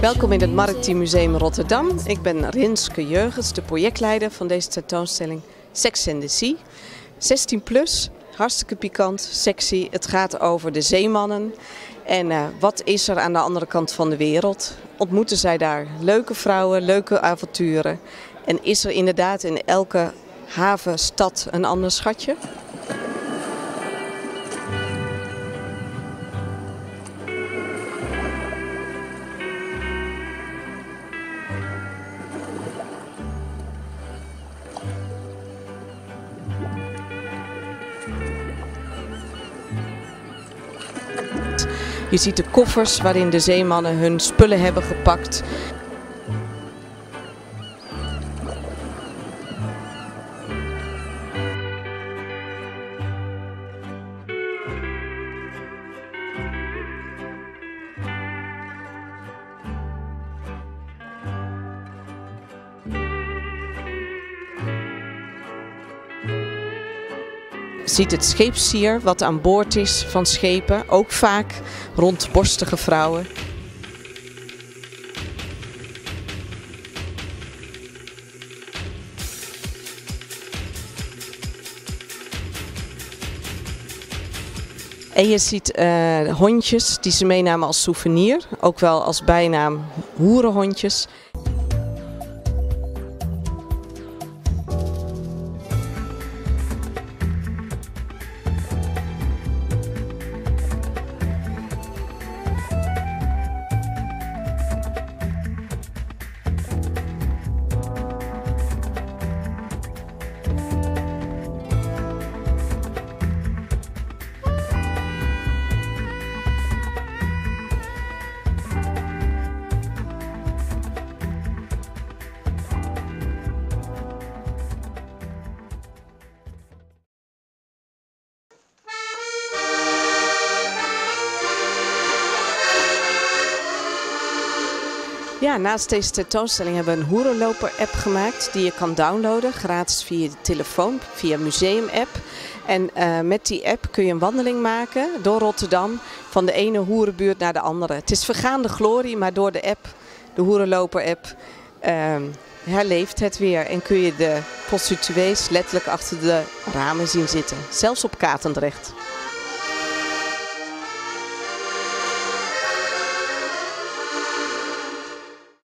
Welkom in het Maritiem Museum Rotterdam. Ik ben Rinske Jurgens, de projectleider van deze tentoonstelling Sex and the Sea. 16 plus, hartstikke pikant, sexy. Het gaat over de zeemannen. En uh, wat is er aan de andere kant van de wereld? Ontmoeten zij daar leuke vrouwen, leuke avonturen? En is er inderdaad in elke haven, stad een ander schatje? Je ziet de koffers waarin de zeemannen hun spullen hebben gepakt. Ziet het scheepssier wat aan boord is van schepen, ook vaak rondborstige vrouwen. En je ziet uh, hondjes die ze meenamen als souvenir, ook wel als bijnaam hoerenhondjes. Ja, naast deze tentoonstelling hebben we een Hoerenloper-app gemaakt die je kan downloaden, gratis via de telefoon, via museum-app. En uh, met die app kun je een wandeling maken door Rotterdam van de ene hoerenbuurt naar de andere. Het is vergaande glorie, maar door de app, de Hoerenloper-app, uh, herleeft het weer. En kun je de prostituees letterlijk achter de ramen zien zitten, zelfs op Katendrecht.